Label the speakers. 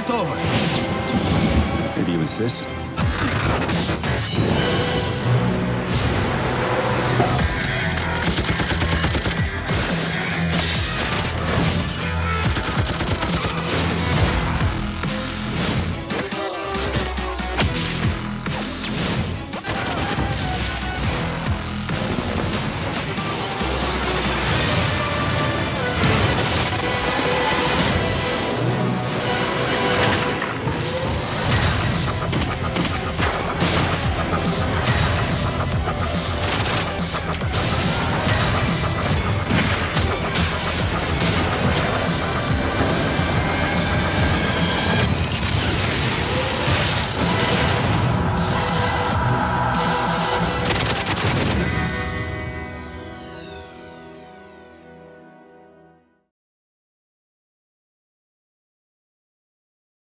Speaker 1: it over.
Speaker 2: If you insist.